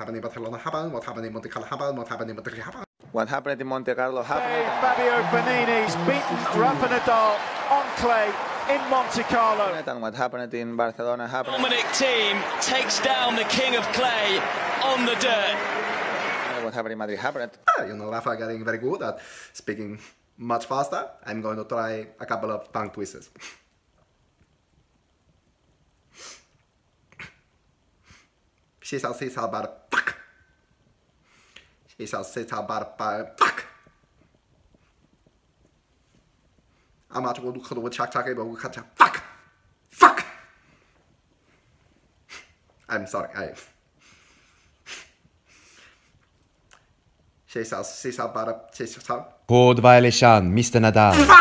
happened in Barcelona happened, what happened in Monte Carlo happened, what happened in Monte Carlo happened. What happened in Monte Carlo happened. Fabio Fognini's beaten Rafa Nadal on clay in Monte Carlo. And what happened in Barcelona happened. Dominic Thiem takes down the king of clay on the dirt. What happened in Madrid happened. Ah, You know, Rafa getting very good at speaking much faster. I'm going to try a couple of tongue twisters. She shall say Esaseta barbar tak. Ama çok oldu kadar çak çak ebe kaça. Fuck. Fuck. I'm sorry. I Şeysa, sesa bara, sesa. Kod violation, Mr. Nadal. Fuck.